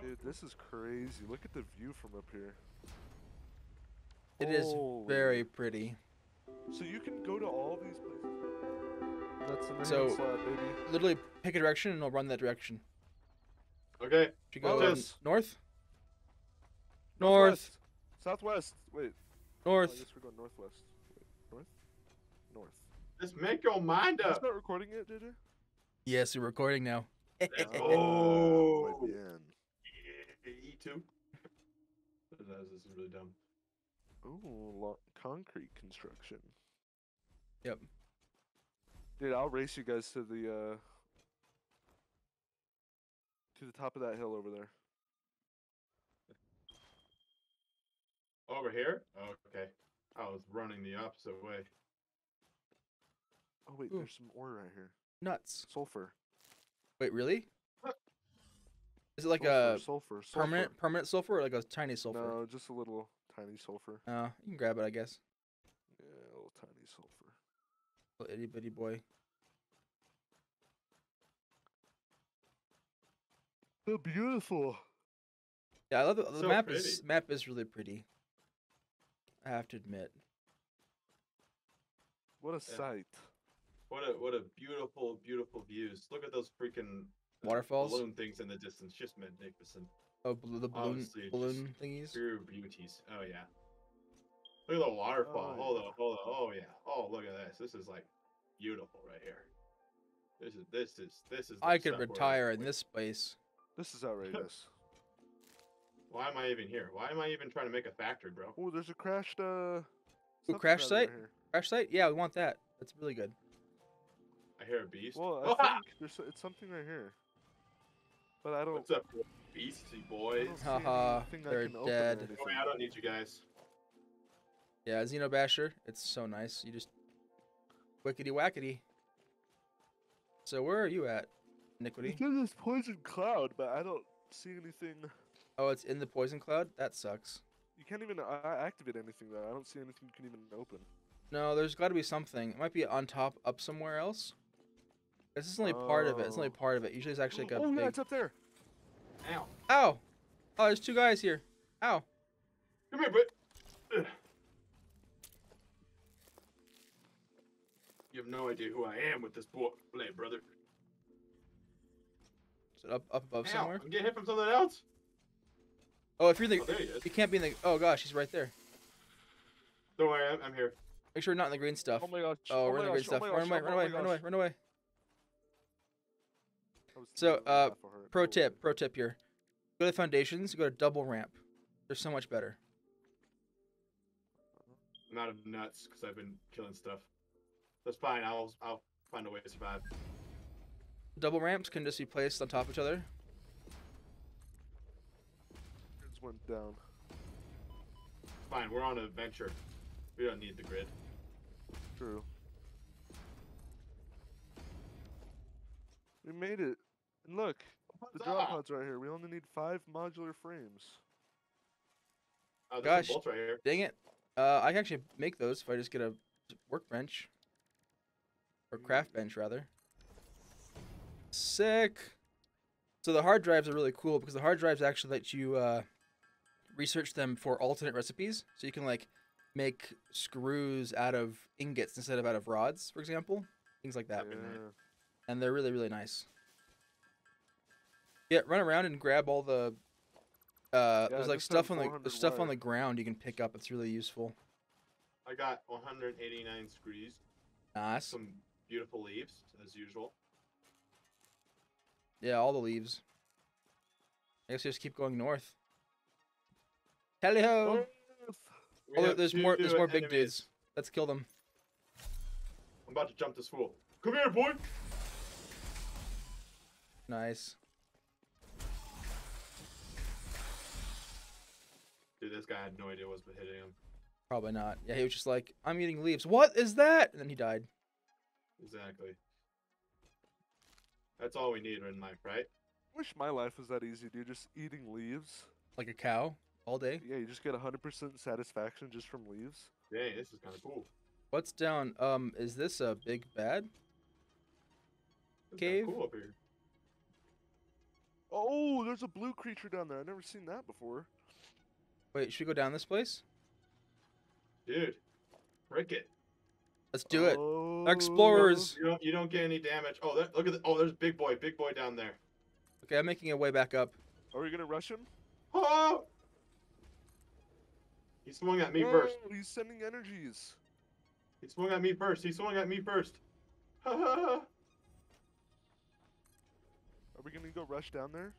Dude, this is crazy. Look at the view from up here. It is Holy- very pretty. So you can go to all these places. That's in the So- hand uh, slot, baby. Literally, pick a direction and it'll run that direction. Okay. Should go north, north, Northwest. Southwest. Wait. Oh, I north. guess we're going northwest. Wait, north? North. Just make your mind Is up. not recording it, JJ? Yes, we're recording now. Oh. Muy bien. Two. This is really dumb. Ooh, lo- concrete construction. Yep. Dude, I'll race you guys to the uh to the top of that hill over there. Over here? Oh, okay. I was running the opposite way. Oh wait, Ooh. there's some ore right here. Nuts. Sulfur. Wait, really? Huh. Is it like sulfur, a sulfur, sulfur. permanent permanent sulfur or like a tiny sulfur? No, just a little tiny sulfur. Uh, you can grab it, I guess. Yeah, a little tiny sulfur. Little itty bitty boy. They're beautiful. Yeah, I love the, the So map. Is map is really pretty. I have to admit. What a Yeah. sight. What a what a beautiful, beautiful views. Look at those freaking Waterfalls? balloon things in the distance. Just magnificent. Oh, bl- the balloon Honestly, just balloon thingies. Pure beauties. Oh yeah. Look at the waterfall. Oh, hold yeah. on, hold on. Oh yeah. Oh look at this. This is like beautiful right here. This is this is this is. I could retire in this place. This is outrageous. Why am I even here? Why am I even trying to make a factory, bro? oh, there's a crashed uh something crash site? here. Crash site? Yeah, we want that. That's really good. I hear a beast. Well, Oh, I ha! think there's it's something right here. But I don't What's up, beastie boys? don't Haha, they're can dead. anything. Yeah, I don't need you guys. Yeah, Xeno Basher. It's so nice. You just wickety wackety. So where are you at, Iniquity? It's in this poison cloud, but I don't see anything. Oh, it's in the poison cloud. That sucks. You can't even uh, activate anything though. I don't see anything you can even open. No, there's got to be something. It might be on top, up somewhere else. This is only part of it. It's only Oh. part of it. Usually, it's actually like a oh yeah, it's up there. Ow. Ow! Oh, there's two guys here. Ow! Come here, but. You have no idea who I am with this boy, blade, brother. Is it up, up above Ow, somewhere? I'm getting hit from something else. Oh, if you're in Oh, the, there he is. you can't be in the. Oh gosh, he's right there. Don't worry, I'm, I'm here. Make sure you're not in the green stuff. Oh my gosh. Oh, oh we're in the green gosh, oh stuff. Oh my Run gosh, away! oh Run away! Run away! Run away! I was So, uh, about that. Pro tip, pro tip here. Go to the foundations, go to double ramp. They're so much better. I'm out of nuts because I've been killing stuff. That's fine. I'll I'll find a way to survive. Double ramps can just be placed on top of each other. Grids went down. Fine. We're on an adventure. We don't need the grid. True. We made it. And look, the drop pod's right here. We only need five modular frames. Oh, Gosh. some bolts right here. Dang it. Uh, I can actually make those if I just get a workbench. Or craft bench, rather. Sick. So the hard drives are really cool because the hard drives actually let you uh, research them for alternate recipes. So you can like make screws out of ingots instead of out of rods, for example. Things like that. That'd be nice. Yeah. and they're really really nice. Yeah, run around and grab all the. Uh, Yeah, there's like stuff on the there's stuff on the ground you can pick up. It's really useful. I got 189 screws. Nice. Some beautiful leaves, as usual. Yeah, all the leaves. I guess you just keep going north. Tally ho! Oh, there's more. There's more big enemies. dudes. Let's kill them. I'm about to jump this fool. Come here, boy. Nice. This guy had no idea what was hitting him. Probably not. Yeah, he was just like, I'm eating leaves. What is that? And then he died. Exactly. That's all we need in life, right? Wish my life was that easy, dude. Just eating leaves. Like a cow all day. Yeah, you just get 100% satisfaction just from leaves. Dang, this is kind of cool. What's down? Um, is this a big bad? This Cave? Cool up here. Oh, there's a blue creature down there. I've never seen that before. Wait, should we go down this place? Dude, frick it. Let's do it. Oh, Explorers. You don't you don't get any damage. Oh, that, look at the, oh, there's big boy, big boy down there. Okay, I'm making a way back up. Are we gonna rush him? Oh! He swung at me oh, first. Oh, he's sending energies. He swung at me first. He swung at me first. Ha ha ha. Are we gonna go rush down there?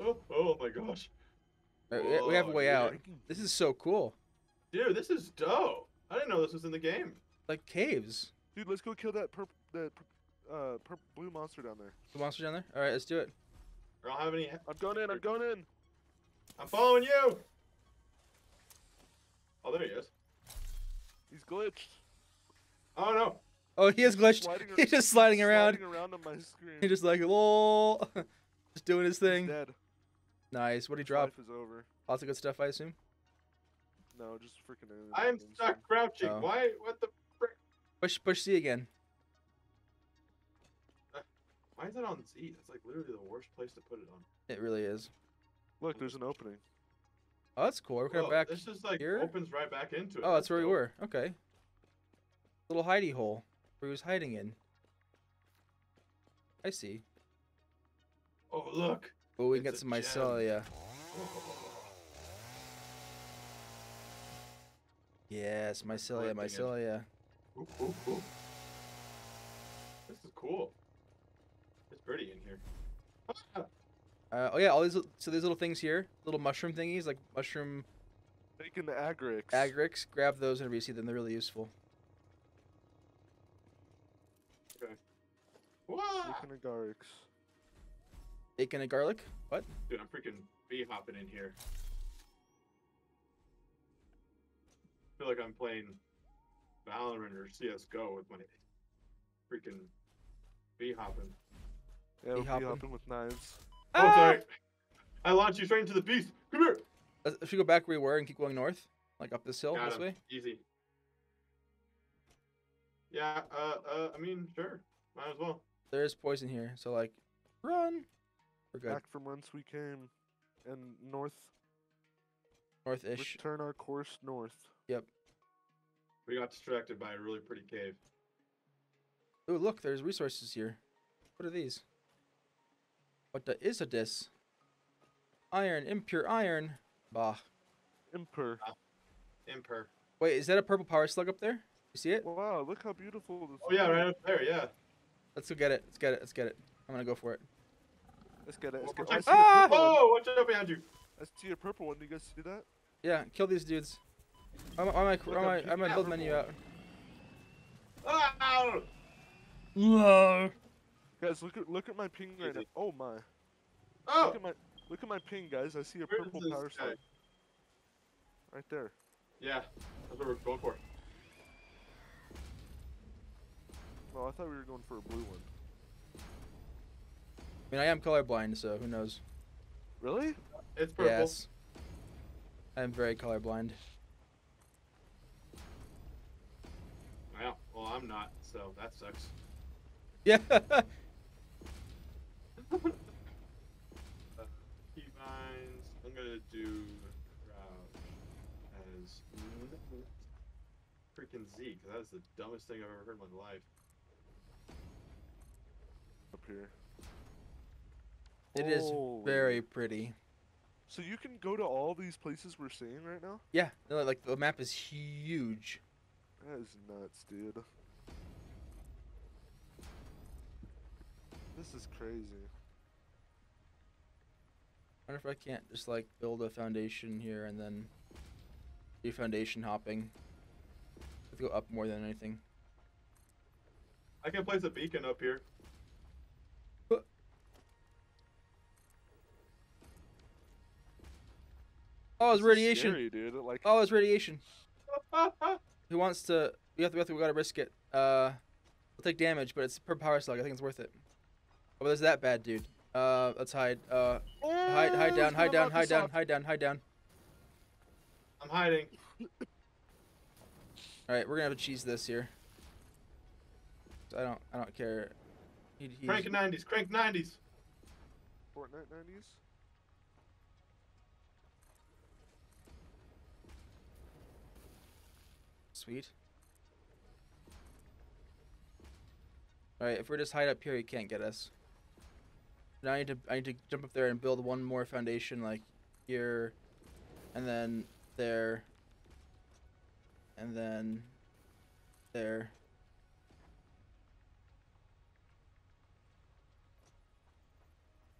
Oh, oh my gosh. Alright, we- we have a way yeah. out. This is so cool. Dude, this is dope. I didn't know this was in the game. Like caves. Dude, let's go kill that purple, that uh purp blue monster down there. The monster down there. All right, let's do it. I don't have any. I'm going in. I'm going in. I'm following you. Oh, there he is. He's glitched. Oh no. Oh, he is glitched. Sliding ar- He's just sliding around. Sliding around on my screen. He just like lol, just doing his He's thing. dead. Nice. What would he drop? Life is over. Lots of good stuff, I assume. No, just freaking. I am items. stuck crouching. Oh. Why? What the frick? Push, push C again. Uh, why is that on Z? That's like literally the worst place to put it on. It really is. Look, there's an opening. Oh, that's cool. We're kind Whoa, back. This just like here? opens right back into it. Oh, that's where we were. Okay. Little hidey hole where he was hiding in. I see. Oh look. Oh, we can get some gem. mycelia. Yes, mycelia, mycelia. Ooh, ooh, ooh. This is cool. It's pretty in here. Ah, Uh, oh yeah, all these so these little things here, little mushroom thingies like mushroom Making the agrix. agrics. Grab those whenever you see them; they're really useful. Wah! Making agarics. Bacon and garlic. What? Dude, I'm freaking bee hopping in here. I feel like I'm playing Valorant or CS:GO with my freaking bee hopping. Yeah, we'll be hopping. hopping with knives. Oh, Ah! sorry. I launched you straight into the beast. Come here. If we go back where we were and keep going north, like up this hill Got this him. way. Easy. Yeah. Uh. Uh. I mean, sure. Might as well. There is poison here, so like, run. We're good. Back from whence we came, and north. North-ish. Return our course north. Yep. We got distracted by a really pretty cave. Ooh, look, there's resources here. What are these? What the is a this? Iron, impure iron. Bah. Imper. Ah, imper. Wait, is that a purple power slug up there? You see it? Wow, look how beautiful this. Oh yeah, right up there. Yeah. Let's go get it. Let's get it. Let's get it. I'm gonna go for it. Let's get it. Let's Oh, get it. watch I see Ah! a. Oh, watch out behind you. I see a purple one. Do you guys see that? Yeah, kill these dudes. I'm, I'm, I'm, Look I'm, up, I'm, I'm build menu out. Ah! Guys, look at look at my ping right now. Oh my. Oh. Look at my look at my ping, guys. I see a Where is purple power guy? slug right there. Yeah. That's what we're going for. Oh, I thought we were going for a blue one. I mean, I am colorblind, so who knows? Really? It's purple. Yes. I'm very colorblind. Yeah. Well, I'm not, so that sucks. Yeah. Keybinds. I'm gonna do crouch as freaking Z, because that's the dumbest thing I've ever heard in my life. Up here. It is very pretty. So you can go to all these places we're seeing right now? Yeah, no, like the map is huge. That is nuts, dude. This is crazy. I wonder if I can't just like build a foundation here and then do foundation hopping. Let's go up more than anything. I can place a beacon up here. Oh, it's radiation. Scary, dude. Like, Oh, it's radiation. Who wants to? We have to. We have to. We gotta risk it. Uh, we'll take damage, but it's per power slug. I think it's worth it. Oh, but there's that bad dude. Uh, let's hide. Uh, hide, Oh, hide he's down, gonna hide down, hide down, hide down, hide down. I'm hiding. All right, we're gonna have to cheese this here. I don't. I don't care. He, he's, Crank 90s. Crank 90s. Fortnite 90s. Sweet. Alright, if we're just hide up here, he can't get us. Now I need to I need to jump up there and build one more foundation like here and then there and then there.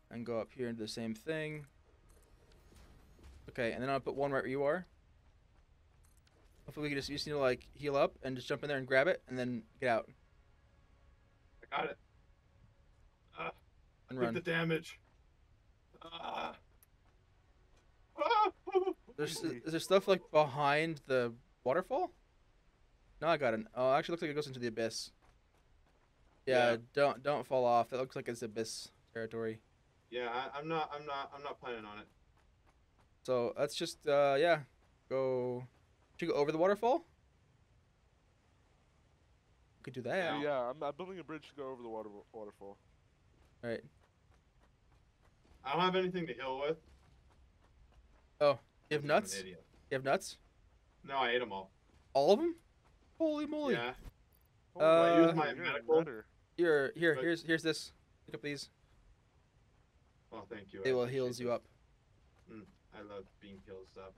And go up here and do the same thing. Okay, and then I'll put one right where you are. Hopefully we can just, you just need to like heal up and just jump in there and grab it and then get out I got it. Ah, and run. the damage. Ah. There's is there stuff like behind the waterfall? No, I got it. Oh, actually, looks like it goes into the abyss. Yeah, Yeah. don't don't fall off. That looks like it's abyss territory. Yeah, I, I'm not. I'm not. I'm not planning on it. So let's just uh yeah, go. Should we go over the waterfall? Could do that. Yeah, Yeah. yeah I'm, I'm building a bridge to go over the water waterfall. All right. I don't have anything to heal with. Oh, you have I'm an nuts? idiot. You have nuts? No, I ate them all. All of them? Holy moly! Yeah. Oh, Uh, use my you're medical? Here, here, But- here's here's this. Pick up these. Oh, thank you. It I will appreciate heals you this. up. I love being healed stuff.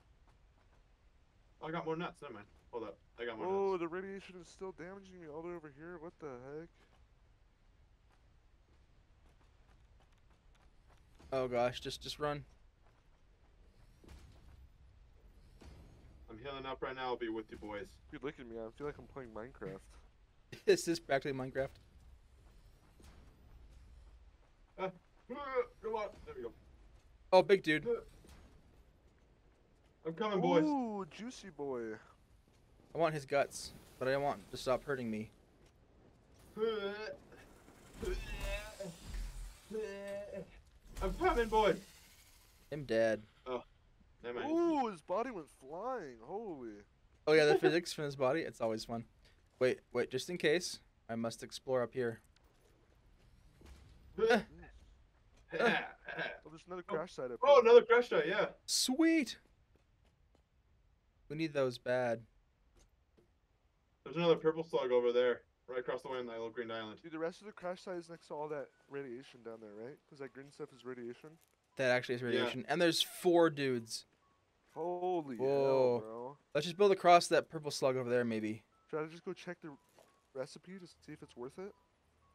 I got more nuts. Never mind. Hold up. I got more Oh, nuts. the radiation is still damaging me all the way over here. What the heck? Oh gosh, just just run. I'm healing up right now. I'll be with you boys. Dude, look at me. I feel like I'm playing Minecraft. this is practically Minecraft. Ah, Come on. There we go. Oh, big dude. I'm coming, boys. Ooh, juicy boy. I want his guts, but I don't want to stop hurting me. I'm coming, boys. I'm dead. Oh, never mind. Ooh, his body went flying. Holy. Oh yeah, the physics from his body, it's always fun. Wait, wait, just in case, I must explore up here. Oh, there's another crash site up oh, here. another crash site. Yeah. Sweet! We need those bad. There's another purple slug over there, right across the way on that little green island. Dude, the rest of the crash site is next to all that radiation down there, right? Because that green stuff is radiation. That actually is Yeah. radiation. And there's four dudes. Holy Whoa. hell, bro. Let's just build across that purple slug over there, maybe. Should I just go check the recipe to see if it's worth it?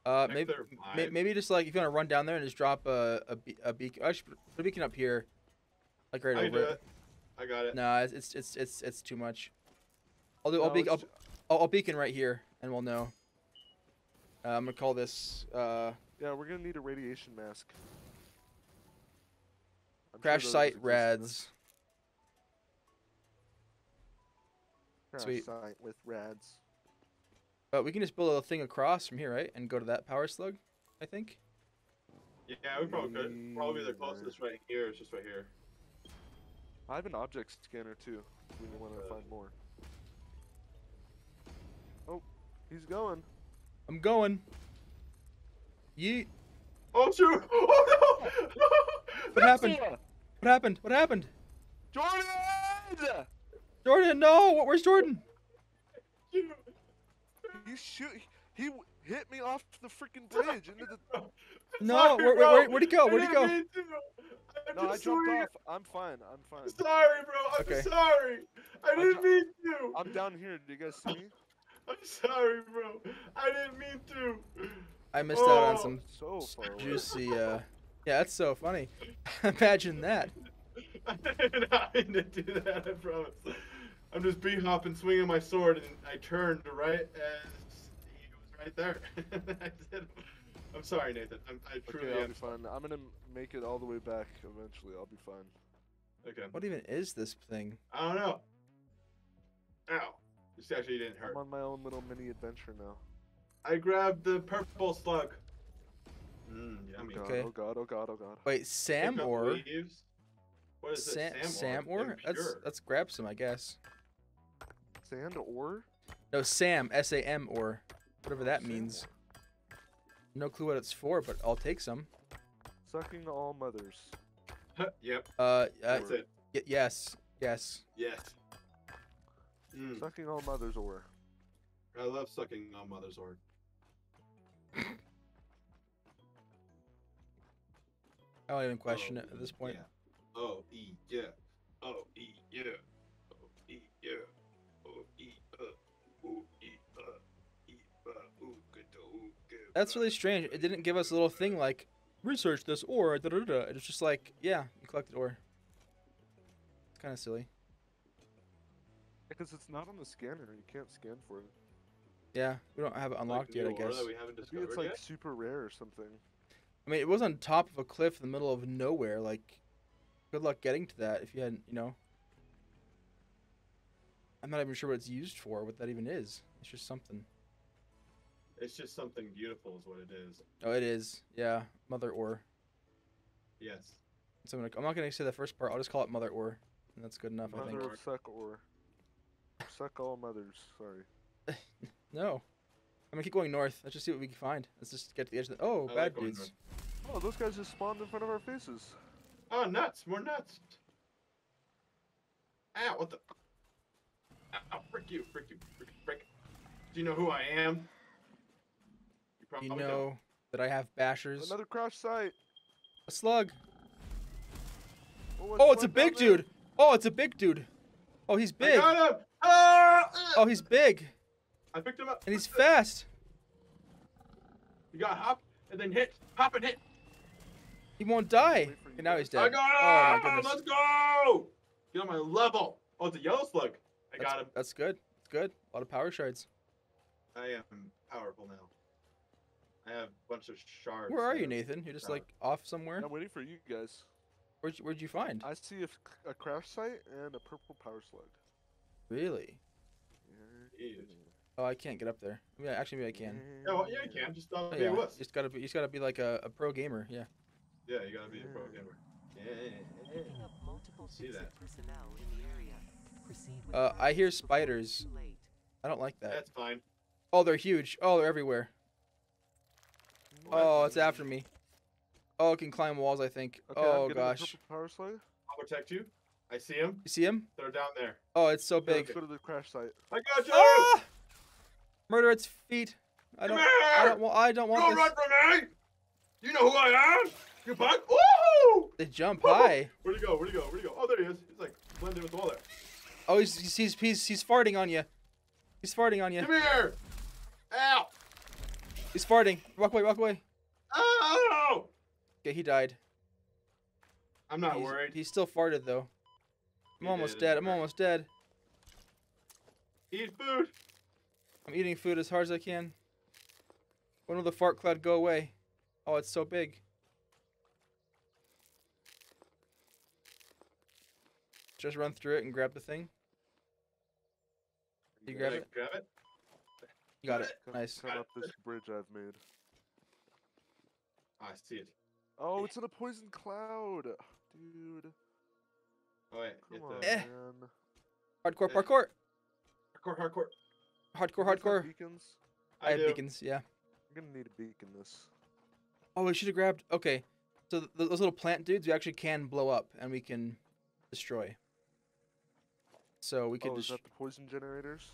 Uh, Check maybe, their may- vibe. maybe just like if you want to run down there and just drop a a, be- a beacon. I should put a beacon up here, like right I over do it. it. I got it. Nah, it's it's it's it's, it's too much. I'll do. I'll, No, be- I'll, I'll, I'll beacon right here, and we'll know. Uh, I'm gonna call this uh, Yeah, we're gonna need a radiation mask. I'm crash those site exist in rads. Crash Sweet. site with rads. But we can just build a little thing across from here, right, and go to that power slug. I think. Yeah, we probably could. Probably the closest right here is just right here. I have an object scanner too. If we want to find more. Oh, he's going. I'm going. Yeet. Oh shoot! Oh no! What happened? What happened? What happened? Jordan! Jordan, no! Where's Jordan? Shoot. You shoot. He w- hit me off the freaking bridge into the. No, sorry, where, where, where, where'd he go? Where'd he go? I'm No, I jumped sorry. off. I'm fine. I'm fine. Sorry, bro. I'm Okay. sorry. I I'm didn't ju- mean to. I'm down here. Do you guys see me? I'm sorry, bro. I didn't mean to. I missed out on Oh. some So juicy. uh... Yeah, that's so funny. Imagine that. I did not mean to do that. I promise. I'm just bee hopping, swinging my sword, and I turned right as he was right there. I did. I'm sorry, Nathan. I'm, I truly Okay, I'll am. be fine. I'm gonna make it all the way back eventually. I'll be fine. Okay. What even is this thing? I don't know. Ow. This actually didn't hurt. I'm on my own little mini adventure now. I grabbed the purple slug. Mmm, Oh yummy. god, Okay. oh god, oh god, oh god. Wait, Sam Pick or leaves. What is Sam? it? Sam or? Let's let's grab some, I guess. Sand ore? No, Sam. S A M or whatever that means. No clue what it's for, but I'll take some. Sucking all mothers. yep. Uh, uh That's it. y- yes, yes. Yes. Mm, Sucking all mothers or. I love sucking all mother's org. I don't even question Oh, it at this point. Yeah. Oh, E, yeah. Oh, E, yeah. That's really strange. It didn't give us a little thing like research this ore. Da, da, da, da. It was just like, yeah, you collected ore. It's kind of silly. Because it's not on the scanner. You can't scan for it. Yeah, we don't have it unlocked the yet, I guess. That we haven't Maybe it's like yet? super rare or something. I mean, it was on top of a cliff in the middle of nowhere. Like, good luck getting to that if you hadn't, you know. I'm not even sure what it's used for, what that even is. It's just something. It's just something beautiful, is what it is. Oh, it is. Yeah, mother ore. Yes. So I'm, gonna, I'm not gonna say the first part. I'll just call it mother ore, and that's good enough, I think. Mother of suck or. Suck all mothers. Sorry. No, I'm gonna keep going north. Let's just see what we can find. Let's just get to the edge of the. Oh, I bad like going dudes. Oh, those guys just spawned in front of our faces. Oh, nuts! More nuts! Ow, what the? Ow, frick you, frick you, frick, frick. Do you know who I am? You You probably don't. know that I have bashers. Another crash site. A slug. Oh, Oh, it's a one down big there. dude. Oh, it's a big dude. Oh, he's big. I big. got him! Ah! Oh, he's big, I picked him up. and he's fast. You got hop and then hit, hop and hit. He won't die. Wait for you Okay, now he's dead. I dead. got Oh him! my goodness. Let's go! Get on my level. Oh, it's a yellow slug. I That's, got him. That's good. It's good. A lot of power shards. I am powerful now. I have a bunch of shards. Where are that you, Nathan? You're just like off somewhere. I'm waiting for you guys. Where'd you, where'd you find? I see a, a crash site and a purple power slug. Really? Huge. Oh, I can't get up there. Yeah, actually, maybe I can. Yeah, well, yeah, you can. Just don't Oh, yeah, a wuss. you just gotta be. You just gotta be like a, a pro gamer. Yeah. Yeah, you gotta be a pro gamer. Yeah. Picking up multiple See that. personnel in the area. Proceed with Uh, I hear caution before it's spiders. I don't like that. That's fine. Oh, they're huge. Oh, they're everywhere. Oh, it's after me. Oh, it can climb walls. I think. Okay, oh gosh. Power slug. I'll protect you. I see him. You see him? They're down there. Oh, it's so Okay, big. Let's go to the crash site. I got you! Ah! Murder its feet. I don't. I don't want. I don't want Don't this. run from me! You know who I am? You bug? Woohoo! They jump Woohoo! high. Where'd he go? Where'd he go? Where'd he go? Oh, there he is. He's like blended with the wall there. Oh, he's he's he's he's, he's farting on you. He's farting on you. Come here! Ow! He's farting. Walk away. Walk away. Oh! Okay, he died. I'm not he's, worried. He's still farted though. I'm He almost dead. I'm almost dead. Eat food. I'm eating food as hard as I can. When will the fart cloud go away? Oh, it's so big. Just run through it and grab the thing. You grab it? Grab it. You got it. Come, Nice. Come up this bridge I've made. Ah, I see it. Oh, it's in a poison cloud, dude. Oh wait, Come on, the Eh. man. Hardcore Eh. parkour. hardcore, hardcore. Hardcore You guys have hardcore. Beacons. I, have do. beacons, yeah. I'm gonna need a beacon this. Oh, we should have grabbed. Okay, so th- those little plant dudes we actually can blow up and we can destroy. So we could Oh, is that the poison generators?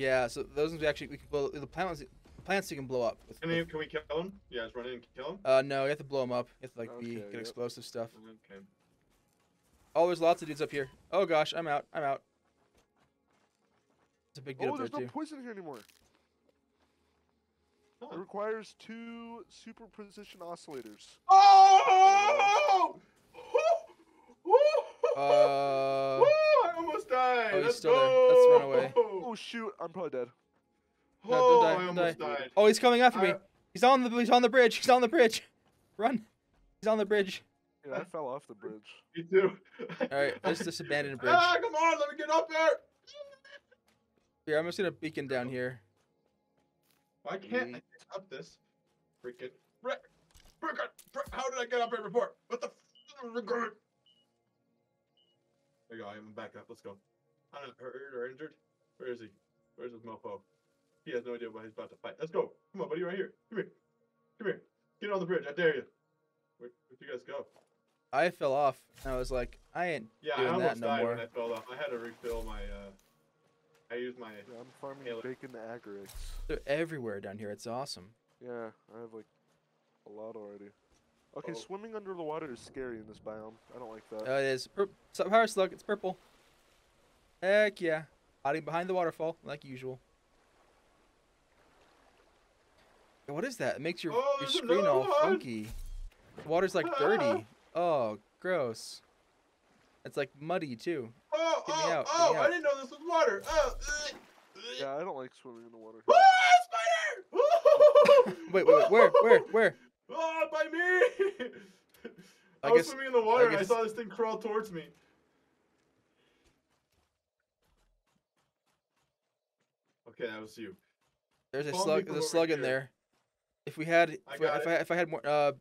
Yeah. So those ones we actually we can blow the plants. Plants you can blow up. With, Can, with- we, can we kill them? Yeah, just run in and kill them. uh, no, you have to blow them up. You have to like be get yep. explosive stuff. Okay. Oh, there's lots of dudes up here. Oh gosh, I'm out. I'm out. It's a big dude Oh, up there there's no too. poison here anymore. It requires two super precision oscillators. Oh! Uh, Woo! I almost died. oh, he's Let's still there. Let's run away. Oh shoot, I'm probably dead. No, don't Oh, die, I don't almost die. died. Oh, he's coming after me. He's on the he's on the bridge. He's on the bridge. Run. He's on the bridge. Yeah, I fell off the bridge. Me too. All right, let's just abandon the bridge. Ah, come on, let me get up there. Here, I'm just gonna beacon down here. Why can't I get up this? Freaking frick! Frickin' frick! How did I get up here before? What the? F- there you go. I'm back up. Let's go. I'm not hurt or injured. Where is he? Where's this mofo? He has no idea what he's about to fight. Let's go. Come on, buddy, right here. Come here. Come here. Get on the bridge. I dare you. Where, where'd you guys go? I fell off. I was like, I ain't Yeah, doing I that almost no died more. when I fell off. I had to refill my. uh I used my. Yeah, I'm farming Hey, look. bacon agarics. They're everywhere down here. It's awesome. Yeah, I have like a lot already. Okay, Oh. swimming under the water is scary in this biome. I don't like that. Uh, it is. Pur- so- power slug. It's purple. Heck yeah. Hiding behind the waterfall, like usual. What is that? It makes your, Oh, your screen all one! funky. The water's like dirty. Oh, gross. It's like muddy too. Oh, Get me oh, out, get oh! me I didn't know this was water. Oh, ugh, ugh. yeah, I don't like swimming in the water. Ah, spider! Wait, wait, wait, where, where, where? Oh, by me! I, I was guess- swimming in the water and I saw this thing crawl towards me. Okay, that was you. There's a Follow slug. There's a over slug in there. If we had, I if, we, if I if I had more, uh,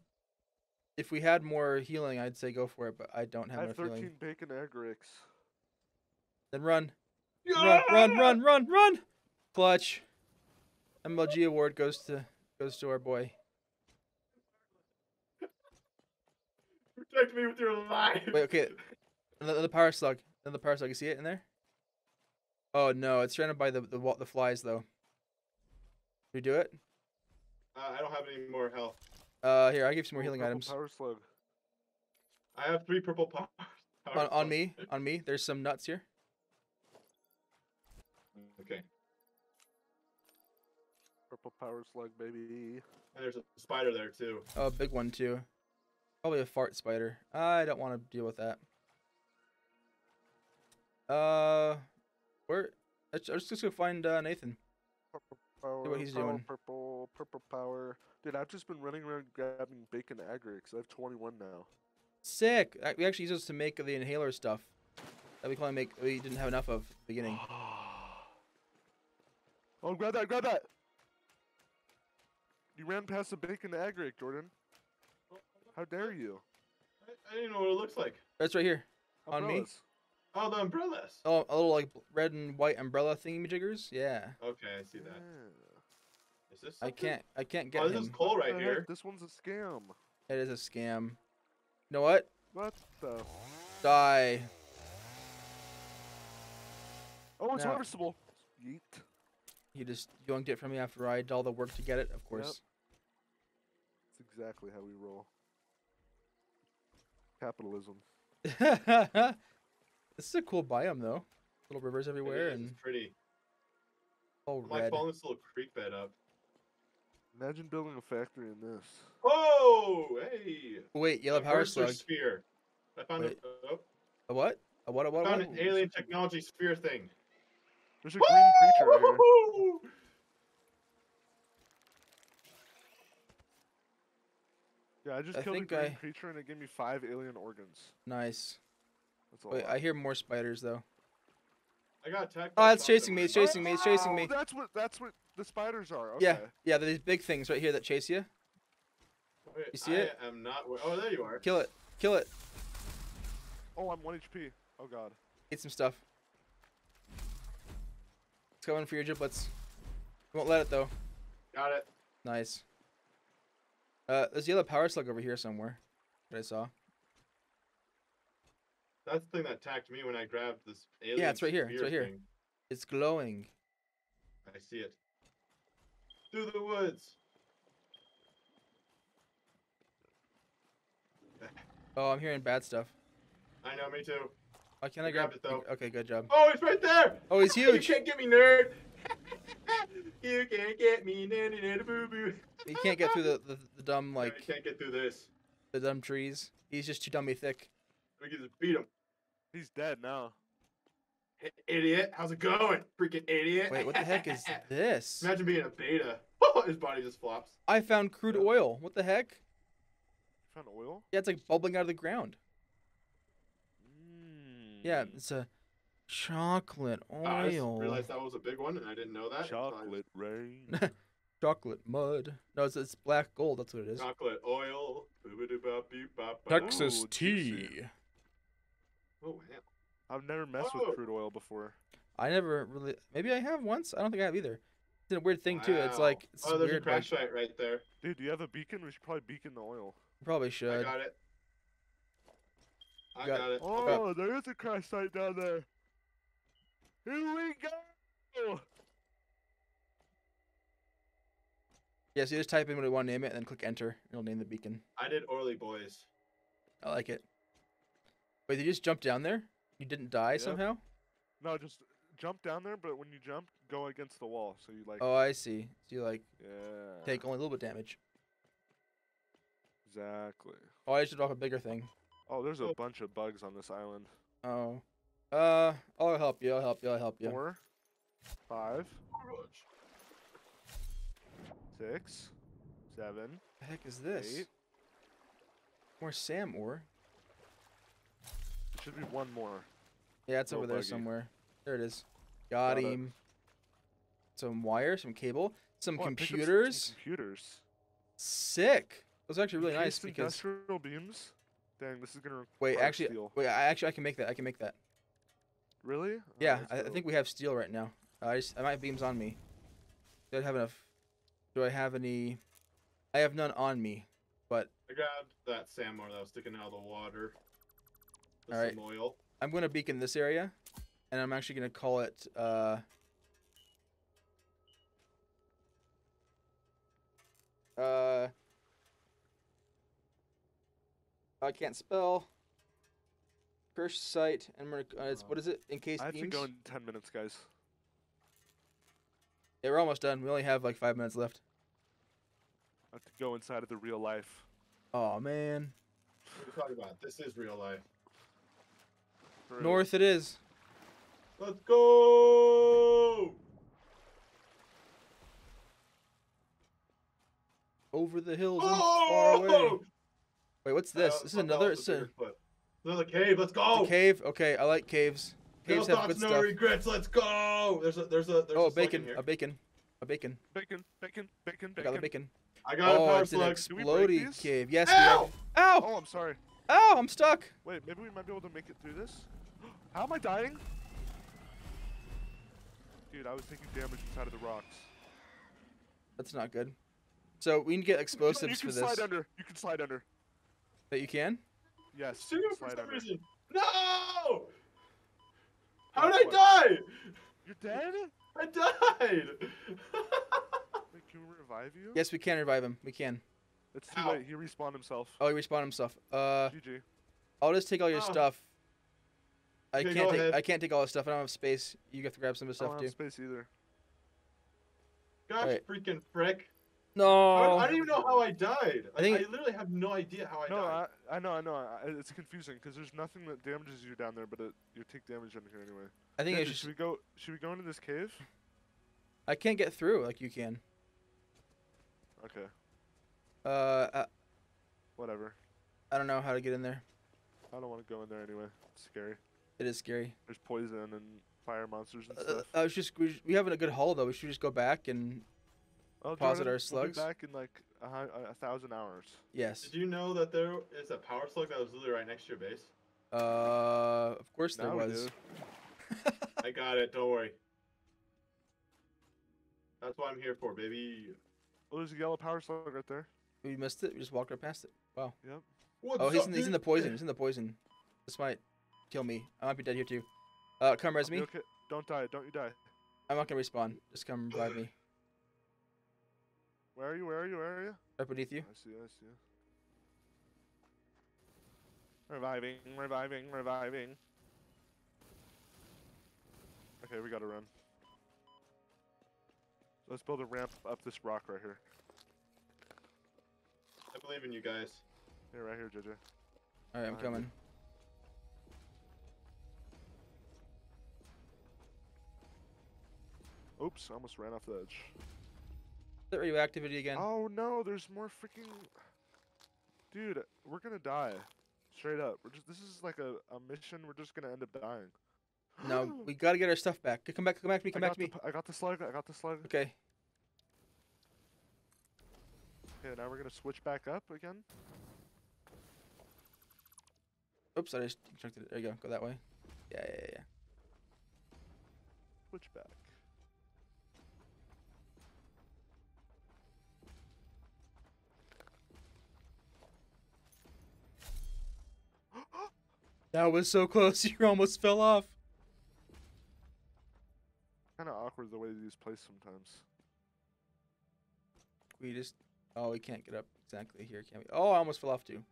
if we had more healing, I'd say go for it. But I don't have. I have have enough 13 healing. bacon agarics. Then run, run, run, run, run, run! Clutch. MLG award goes to goes to our boy. Protect me with your life. Wait, okay. Another the power slug. Another power slug. You see it in there? Oh no, it's surrounded by the the wa- the flies though. You do it? Uh, I don't have any more health. Uh, here I give you some more healing purple items. Power slug. I have three purple power. On, on me, on me. There's some nuts here. Okay. Purple power slug, baby. And there's a spider there too. Oh, a big one too. Probably a fart spider. I don't want to deal with that. Uh, where? Let's, let's just go find uh, Nathan. Purple power, what he's power, doing. Purple, purple power. Dude, I've just been running around grabbing bacon agarics. I have 21 now. Sick. We actually use those to make the inhaler stuff that we probably make. We didn't have enough of at the beginning. oh, grab that, grab that! You ran past the bacon agaric, Jordan. How dare you? I, I didn't know what it looks like. That's right here. On me? Umbrellas. Oh, the umbrellas. Oh, a little like red and white umbrella thingy jiggers. Yeah. Okay, I see that. Yeah. Is this? I can't. I can't get Oh, this him. is coal What right the heck? here. This one's a scam. It is a scam. You know what? What the? Die. Oh, it's Now- harvestable. Yeet. You just yoinked it from me after I did all the work to get it. Of course. That's exactly how we roll. Capitalism. this is a cool biome though. Little rivers everywhere is, and it's pretty. all I'm like red. following this little creek bed up. Imagine building a factory in this. Oh, hey! Wait, yellow a power Mercer slug. sphere. I found Wait. a, oh, A what? A what? A what? A found what? an alien technology sphere thing. There's a green creature right here. Yeah, I just I killed a green I- creature and it gave me five alien organs. Nice. That's a Wait, lot. I hear more spiders though. I got attacked. Oh, by it's chasing me, it's chasing me, it's chasing Oh, me. That's what that's what the spiders are. Okay. Yeah, yeah. There's these big things right here that chase you. Wait, You see I it? am not. Oh, there you are. Kill it. Kill it. Oh, I'm one HP. Oh god. Eat some stuff. It's coming for your giblets. Won't let it though. Got it. Nice. Uh, there's a yellow power slug over here somewhere. That I saw. That's the thing that attacked me when I grabbed this alien. it's right here, it's right here. thing. It's glowing. I see it. Through the woods. Oh, I'm hearing bad stuff. I know, me too. Why can't I I grab it, though. Okay, good job. Oh, it's right there. Oh, he's You huge. can't get me, nerd. you can't get me, nanny, nanny, boo boo. He can't get through the, the, the dumb No, like you can't get through this. the dumb trees. He's just too dummy thick. We can just beat him. He's dead now. Hey, idiot, how's it going? Freaking idiot. Wait, what the heck is this? Imagine being a beta. His body just flops. I found crude Yeah. oil. What the heck? You found oil? Yeah, it's like bubbling out of the ground. Mm. Yeah, it's a chocolate ah, oil. I realized that was a big one, and I didn't know that. until I Chocolate rain. chocolate mud. No, it's, it's black gold. That's what it is. Chocolate oil. Texas Ooh, tea. Oh, wow. I've never messed Whoa. with oh. crude oil before. I never really. Maybe I have once. I don't think I have either. It's a weird thing too. It's like it's oh, there's weird. a crash like, site right there. Dude, do you have a beacon? We should probably beacon the oil. Probably should. I got it. I Got- got, it. Oh, there is a crash site down there. Here we go. Yeah, so you just type in what you want to name it and then click enter. It'll name the beacon. I did Orly Boys. I like it. Wait, did you just jump down there? You didn't die Yep. somehow? No, just jump down there, but when you jump, go against the wall. So you like, Oh, I see. So you like yeah, take only a little bit damage. exactly. Oh, I should drop a bigger thing. Oh, there's a Oh. bunch of bugs on this island. Oh. Uh, I'll help you. I'll help you. I'll help you. Four, five, six, seven, the heck is this? eight. More Sam ore. It should be one more. Yeah, it's over there buggy. somewhere. There it is. Got, Got it. him. Some wire, some cable, some Oh, up some- computers. computers. Sick. Those are actually really nice because industrial beams. Dang, this is gonna. wait, actually, steel. wait, I actually I can make that. I can make that. Really? Yeah, that's I, I think we have steel right now. Uh, I just I might have beams on me. Do I have enough? Do I have any? I have none on me. But. I grabbed that sand ore that was sticking out of the water. With Alright. some oil. I'm gonna beacon this area, and I'm actually gonna call it. Uh, uh, I can't spell. Cursed site, and we're, uh, it's, what is it? Encased I have to beams. go in ten minutes, guys. Yeah, we're almost done. We only have like five minutes left. I have to go inside of the real life. Oh man, What are you talking about? This is real life. For north it is. Let's go! Over the hills and far away. Oh! Wait, what's Uh, this? This is fuck another. off, It's a, foot. Another cave. Let's go! a cave. Okay, I like caves. No Caves have thoughts, good no stuff. regrets. Let's go! There's a there's a there's Oh, a slug in bacon, here. a bacon, a bacon. Bacon, bacon, bacon, I got the bacon. bacon. I got a Oh, power it's an slug. Do we break explodey cave. Yes, Ow! we. Ow! Oh, I'm sorry. Ow! I'm stuck. Wait, maybe we might be able to make it through this. How am I dying? Dude, I was taking damage inside of the rocks. That's not good. So we can get you explosives can for this. slide under. You can slide under. That you can? Yes, Shoot him for some under. reason. No! How Guess did I die? You're dead? I died. Wait, can we revive you? Yes, we can revive him. We can. It's too How? late. He respawned himself. Oh, he respawned himself. Uh, GG. I'll just take all your Oh. stuff. I Okay, can't take. ahead. I can't take all his stuff. I don't have space. You have to grab some of his I stuff don't have too. space either. Gosh, Right. freaking frick. No. I, I don't even know how I died. I I, think- I literally have no idea how I No, died. I, I know, I know. I, it's confusing because there's nothing that damages you down there, but it, you take damage in here anyway. I think I should. should we go? Should we go into this cave? I can't get through like you can. Okay, Uh, I, whatever. I don't know how to get in there. I don't want to go in there anyway. It's scary. It is scary. There's poison and fire monsters and Uh, stuff. I was just we, we have a good haul though. We should just go back and oh, posit Jordan, our We'll slugs? be back in like a, a, a thousand hours. yes. Did you know that there is a power slug that was literally right next to your base? Uh, of course there Now we was. I got it. Don't worry. That's what I'm here for, baby. Oh, there's a yellow power slug right there. We missed it. We just walked right past it. Wow. What's Oh, he's up, in, he's in the poison. He's in the poison. This might kill me. I might be dead here too. Uh, come res I'll me. Okay. Don't die. Don't you die. I'm not gonna respawn. Just come revive me. Where are you? Where are you? Where are you? Right beneath you. I see. I see. Reviving, reviving, reviving. Okay, we gotta run. Let's build a ramp up this rock right here. I believe in you guys. Here, right here, JJ. All right, I'm coming. Oops, I almost ran off the edge. That radioactivity again? Oh no, there's more freaking. Dude, we're gonna die. Straight up. We're just. This is like a, a mission. We're just gonna end up dying. No, we gotta get our stuff back. Come back. Come back to me. I Come back to me. I got the slug. I got the slug. Okay. Okay, now we're gonna switch back up again. Oops, I just constructed it. There you go. Go that way. Yeah, yeah, yeah. Switch back. That was so close. You almost fell off. Kind of awkward the way these place sometimes. We just. Oh, we can't get up exactly here, can we? Oh, I almost fell off too.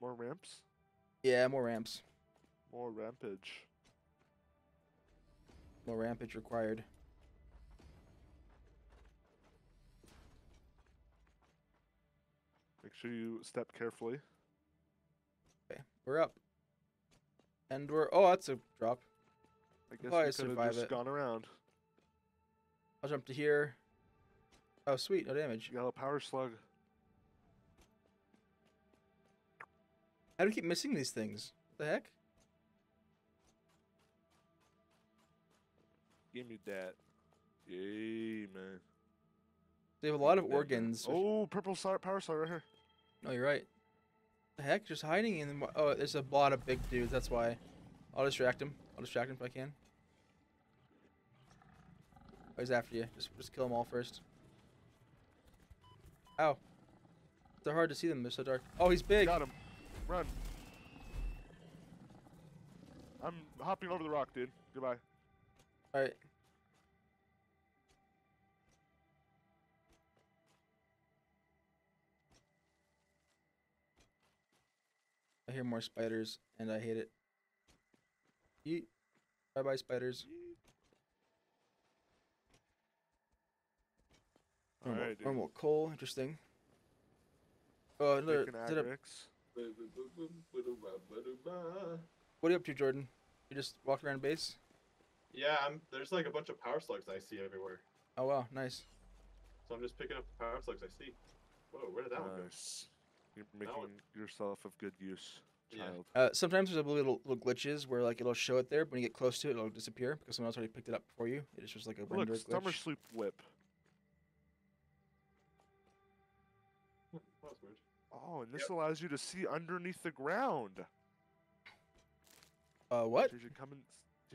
More ramps, Yeah, more ramps. more rampage. More rampage required. Make sure you step carefully. Okay, we're up. And we're. Oh, that's a drop. I guess Probably could have just it. gone around. I'll jump to here. Oh, sweet, no damage. Got a power slug. How do we keep missing these things? What the heck? Give me that. Yay, man. They have a lot of Give me that, man. organs. Oh, purple power slug right here. No, you're right. The heck? Just hiding in the. Oh, there's a lot of big dudes. That's why. I'll distract him. I'll distract him if I can. Oh, he's after you. Just, just kill them all first. Ow. They're hard to see them. They're so dark. Oh, he's big. Got him. Run. I'm hopping over the rock, dude. Goodbye. All right. I hear more spiders, and I hate it. Yeet. Bye bye, spiders. Normal, Alright, dude. normal coal, interesting. Oh, another. Making is a- Agrix. what are you up to, Jordan? You just walk around base? Yeah, I'm. There's like a bunch of power slugs I see everywhere, Oh wow, nice. so I'm just picking up the power slugs I see. Whoa, where did that one go? Nice. You're making one- yourself of good use, Yeah. child. Uh, sometimes there's a little little glitches where like it'll show it there, but when you get close to it, it'll disappear because someone else already picked it up for you. It's just like a Look, render summer glitch. sleep whip. That was weird. Oh, and this allows you to see underneath the ground. Uh, what? JJ, come in.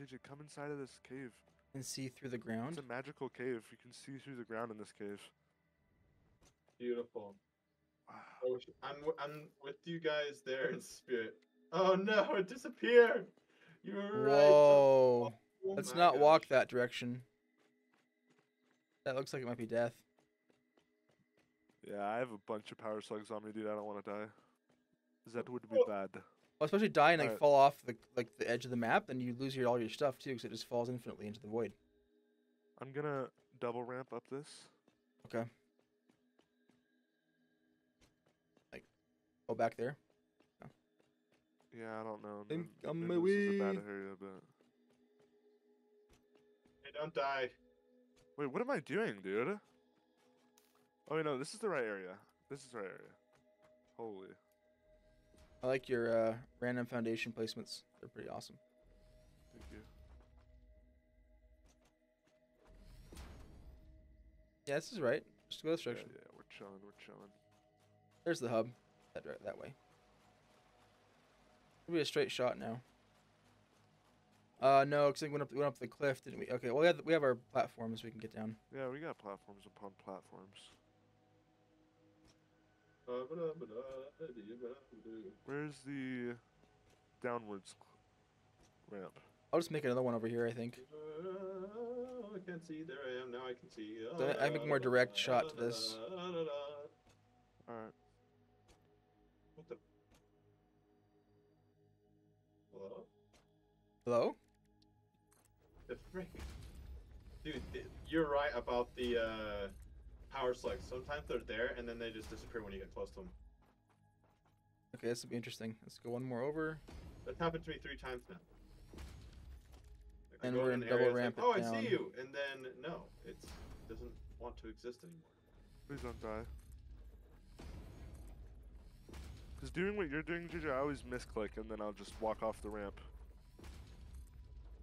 JJ, come inside of this cave. And see through the ground. It's a magical cave. You can see through the ground in this cave. Beautiful. Wow. I wish- I'm with you guys there in spirit. Oh no, it disappeared. You were right. Whoa! Oh Let's my not walk that direction. That looks like it might be death. Yeah, I have a bunch of power slugs on me, dude. I don't want to die. That would be Oh. bad. Well, especially die and like Alright. fall off the like the edge of the map, then you lose your all your stuff too, because it just falls infinitely into the void. I'm gonna double ramp up this. Okay. Go back there. Yeah, I don't know. Think man. on Maybe my this is a bad way. area, but Hey, don't die. wait, what am I doing, dude? Oh, wait, no, this is the right area. This is the right area. Holy. I like your uh, random foundation placements. They're pretty awesome. Thank you. Yeah, this is right. Just go this Yeah, direction. yeah, we're chilling. We're chilling. There's the hub. That right, that way. It'll be a straight shot now. Uh, no, because we went up, went up the cliff, didn't we? Okay, well we have we have our platforms we can get down. Yeah, we got platforms upon platforms. Where's the downwards ramp? I'll just make another one over here. I think. I can't see. There I am. Now I can see. So I- I make a more direct shot to this. All right. What the? Hello? Hello? The frick? Dude, th- you're right about the uh, power slugs. Sometimes they're there and then they just disappear when you get close to them. Okay, this will be interesting. Let's go one more over. That's happened to me three times now. Like, And we're an in double ramp like, it Oh, I down." see you, and then no, it doesn't want to exist anymore. Please don't die. Because doing what you're doing, JJ, I always misclick and then I'll just walk off the ramp.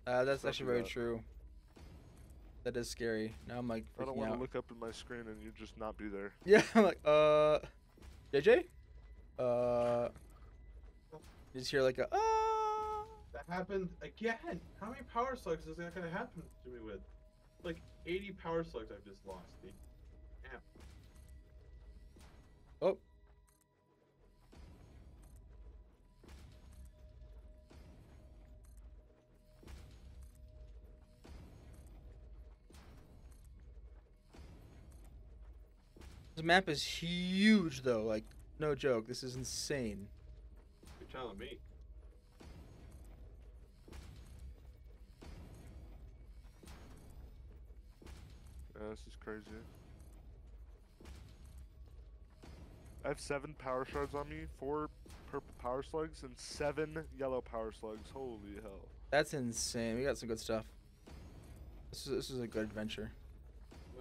Uh, that's Don't actually very that. true. That is scary. Now I'm like I don't want to look up at my screen and you just not be there. Yeah, I'm like, uh, JJ? Uh, you just hear like a, ah. That happened again. How many power slugs is that gonna happen to me with? Like 80 power slugs I've just lost. dude. Damn. Oh. The map is huge though. Like no joke. This is insane. You're telling me. Yeah, this is crazy. I have seven power shards on me, four purple power slugs, and seven yellow power slugs. Holy hell. That's insane. We got some good stuff. This is this is a good adventure.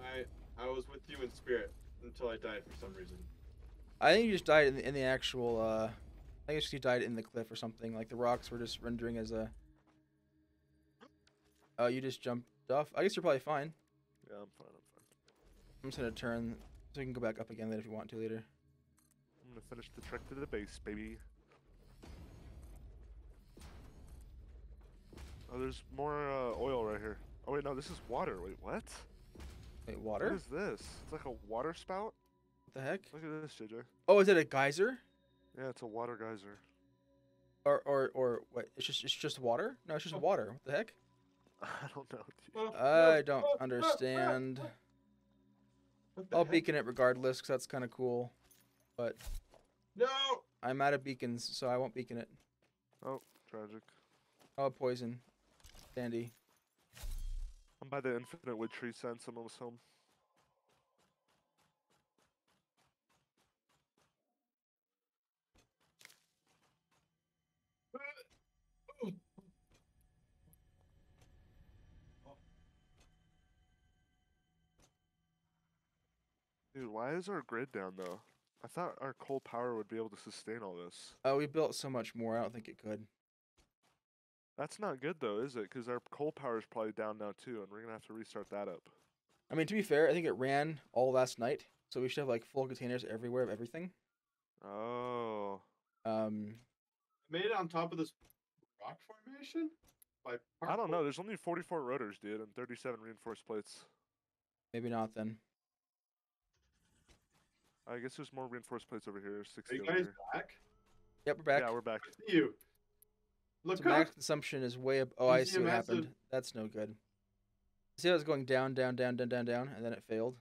I I was with you in spirit until I die for some reason. I think you just died in the, in the actual. uh I guess you died in the cliff or something. Like the rocks were just rendering as a. Oh, you just jumped off. I guess you're probably fine. Yeah, I'm fine, I'm fine. I'm just gonna turn so you can go back up again later if you want to later. I'm gonna finish the trek to the base, baby. Oh, there's more uh, oil right here. Oh wait, no, this is water. Wait, what? Wait, water? What is this? It's like a water spout. What the heck? Look at this, JJ. Oh, is it a geyser? Yeah, it's a water geyser. Or or or what? It's just it's just water? No, it's just oh. water. What the heck? I don't know. Dude. Oh, I don't oh, oh, understand. oh, What the I'll heck? beacon it regardless, cause that's kind of cool. But No. I'm out of beacons, so I won't beacon it. Oh, tragic. Oh, poison. Sandy. I'm by the infinite wood tree sense. I'm almost home. Dude, why is our grid down though? I thought our coal power would be able to sustain all this. Oh, we built so much more. I don't think it could. That's not good though, is it? Because our coal power is probably down now too, and we're gonna have to restart that up. I mean, to be fair, I think it ran all last night, so we should have like full containers everywhere of everything. Oh, Um, Made it on top of this rock formation. By I don't know. There's only 44 rotors, dude, and 37 reinforced plates. maybe not then. I guess there's more reinforced plates over here. Are 60 you guys here. back? Yep, we're back. Yeah, we're back. See you. Look So max consumption is way up. Oh, You I see see what massive- happened. That's no good. See how it's going down, down, down, down, down, down, and then it failed.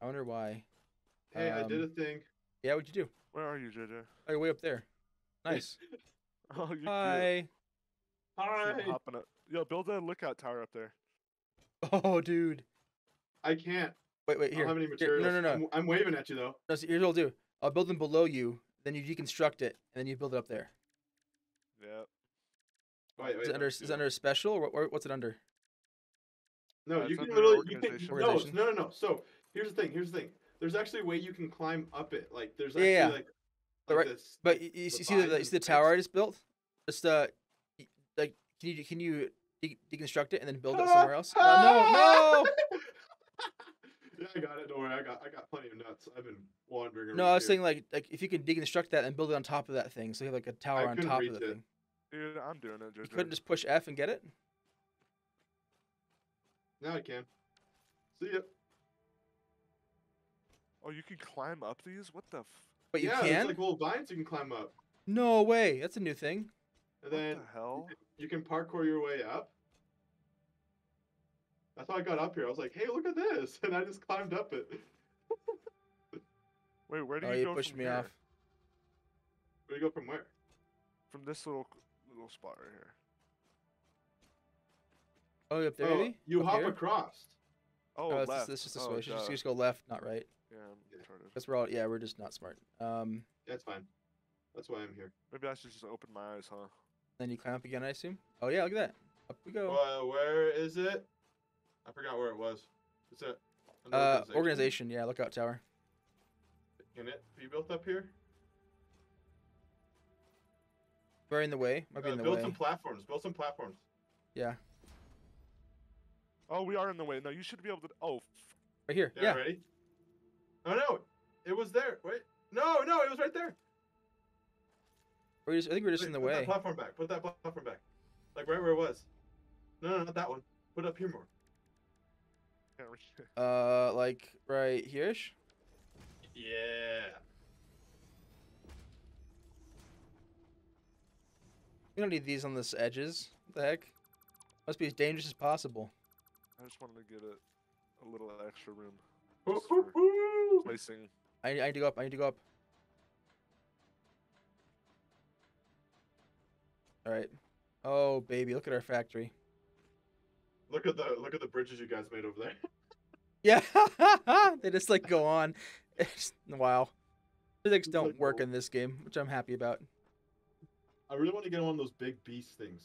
I wonder why. Hey, I did Um, a thing. Yeah, what'd you do? Where are you, JJ? Oh, you're way up there. Nice. Oh, you cute. Hi. Hi. I'm hopping up. Yo, build a lookout tower up there. Oh, dude. I can't. Wait, wait, here. I here. don't have any Here, materials. No, no, no. I'm, I'm waving at you though. no so here's what I'll do. I'll build them below you, then you deconstruct it, and then you build it up there. Yeah. Wait, wait. Is it under, is it under a special, or, what- what's it under? No, Uh, you can literally. You can, no, no, no, no. So here's the thing. Here's the thing. There's actually a way you can climb up it. Like there's Yeah, actually yeah. like, But like right- this. But you, you The see, see the, vines you see the tower I just built? Just uh, like can you can you de- deconstruct it and then build it somewhere else? No, no, no. yeah, I got it. Don't worry. I got I got plenty of nuts. I've been wandering. Around. No, I was here. saying like like if you can deconstruct that and build it on top of that thing, so you have like a tower on couldn't top reach of the it. thing. Dude, I'm doing it, You couldn't just push F and get it? Now I can. See ya. Oh, you can climb up these? What the f? But you yeah, can? there's like little vines you can climb up, No way. That's a new thing. and What then the hell? you can parkour your way up. That's thought I got up here. I was like, "Hey, look at this!" and I just climbed up it. Wait, where do Oh, you you go pushed from me here? off. Where do you go from where? From this little little spot right here. Oh, you up there oh, maybe? you Up hop here? Oh, Oh, it's left. just, it's just this oh, way. You just, you just go left, not right. Yeah, I'm Yeah. retarded. Because we're all yeah, we're just not smart. Um, That's fine. That's why I'm here. Maybe I should just open my eyes, huh? then you climb up again, I assume. Oh yeah, look at that. Up we go. Uh, where is it? I forgot where it was. Is it? an uh, organization. Yeah, lookout tower. Can it be built up here? Very in the way. Might be Uh, in the build way. some platforms. Build some platforms. Yeah, Oh, we are in the way. No, you should be able to. Oh, right here. Yeah, Yeah. ready? Oh no, it was there. Wait, no, no, it was right there. We're just, I think we're just Wait, in the put way. That platform back. Put that platform back. Like right where it was. No, no, not that one. Put it up here more. Can't reach it. Uh, like right here-ish. Yeah. We don't need these on this edges. What the heck? Must be as dangerous as possible. I just wanted to get it a little extra room. Woo-hoo-hoo. placing. I, I need to go up. I need to go up. All right. Oh baby, look at our factory. Look at the look at the bridges you guys made over there. Yeah, they just like go on. It's, wow, physics It's don't like work gold. in this game, which I'm happy about. I really want to get on one of those big beast things.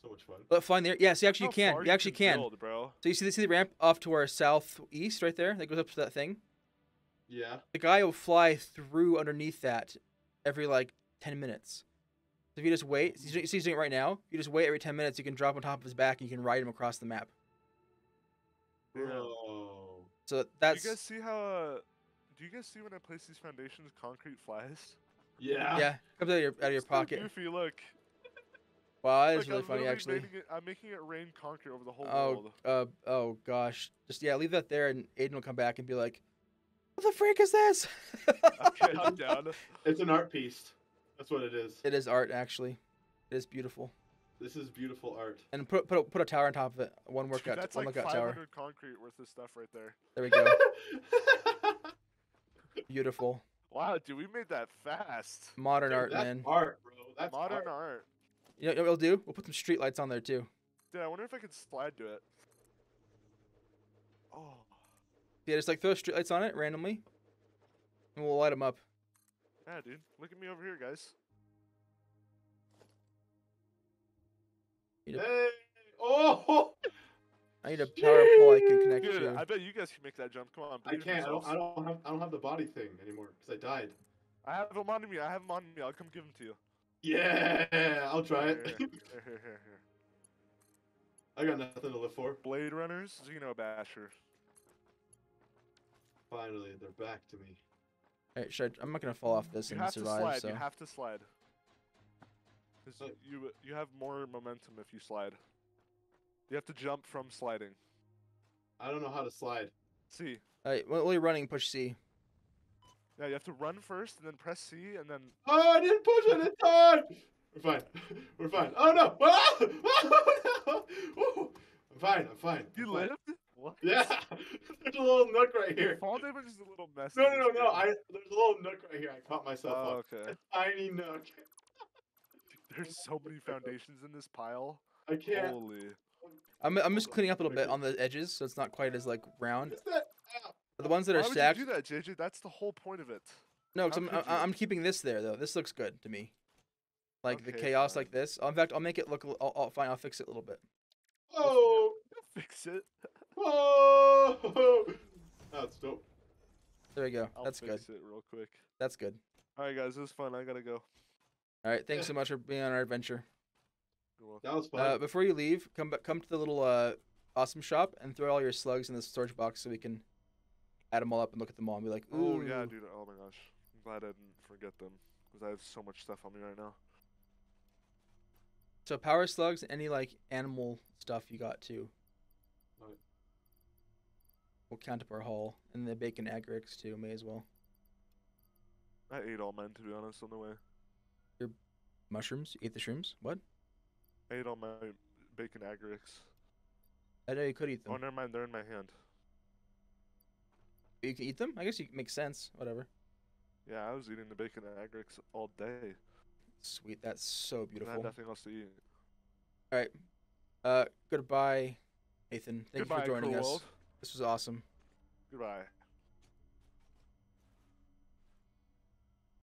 So much fun. But fine there. Yes, you actually How can. far You actually can. build, bro. So you see, see the ramp off to our southeast right there that goes up to that thing. Yeah. The guy will fly through underneath that every like 10 minutes. So if you just wait, see he's doing it right now. If you just wait every 10 minutes, you can drop on top of his back and you can ride him across the map. Damn. Bro. So Do that's you guys see how? Uh, do you guys see when I place these foundations, concrete flies? Yeah. yeah, comes out of your out of your It's so pocket. Goofy, look. Wow, that is Like, really I'm funny actually. making it- I'm making it rain concrete over the whole Oh, world. uh, oh gosh, just yeah, leave that there, and Aiden will come back and be like, "What the freak is this?" Okay, I'm down. It's an art piece. That's what it is. it is art, actually. It is beautiful. This is beautiful art. And put put a, put a tower on top of it. One Dude, workout, that's one like lookout 500 tower. concrete worth of stuff right there. There we go. Beautiful. Wow, dude, we made that fast. Modern Dude, art, that's man. art, bro. That's Modern art. art. You know what we'll do? We'll put some streetlights on there too. Dude, I wonder if I could slide to it. Oh, Yeah, just like throw streetlights on it randomly, and we'll light them up. Yeah, dude. Look at me over here, guys. Need a- Hey. Oh. I need a power pole I can connect Dude, to. I bet you guys can make that jump. Come on, I can't. I don't. I don't have. I don't have the body thing anymore because I died. I have them on me. I have them on me. I'll come give them to you. Yeah. I'll try Here, it. here, here, here, here, here. I got nothing to live for. Blade Runners, Xeno Basher. Finally, they're back to me. Alright, should I, I'm not gonna fall off this You and have to slide. So You have to slide. 'Cause Uh, you you have more momentum if you slide. You have to jump from sliding. I don't know how to slide. C. Alright, while you're running, push C. Yeah, you have to run first and then press C and then Oh, I didn't push it in time. We're fine. We're fine. Oh no! Oh, no! Woo! I'm fine. I'm fine. you I'm fine. lived. What? Yeah. There's a little nook right here. Fall damage is a little messy. No, no, no, no. I there's a little nook right here. I caught myself Oh, up. okay. A tiny nook. There's so many foundations in this pile. I can't. Holy. I'm I'm just cleaning up a little bit on the edges, so it's not quite as like round. That? The ones that Why are would stacked. you do that, JJ? That's the whole point of it. No, because I'm, I- you? I'm keeping this there though. This looks good to me. Like the chaos fine. like this. Oh, in fact, I'll make it look. a I'll, I'll fine. I'll fix it a little bit. Oh. Fix it. Oh. That's dope. There we go. I'll That's good. fix it real quick. That's good. All right, guys, it was fun. I gotta go. All right. Thanks so much for being on our adventure. That was fun. Uh, before you leave, come back, come to the little uh, awesome shop and throw all your slugs in the storage box so we can add them all up and look at them all and be like, Oh yeah, "Ooh." dude. Oh my gosh. I'm glad I didn't forget them because I have so much stuff on me right now. So power slugs, any like animal stuff you got too. We'll count up our haul, and the bacon agrics too. May as well. I ate all mine to be honest on the way. Your mushrooms. You ate the shrooms. What? I ate all my bacon agrics. I know you could eat them. Oh, never mind. They're in my hand. You can eat them. I guess you makes sense. Whatever. Yeah, I was eating the bacon agrics all day. Sweet. That's so beautiful. I had nothing else to eat. All right. Uh, goodbye, Nathan. Thank Goodbye, you for joining us. world. This was awesome. Goodbye.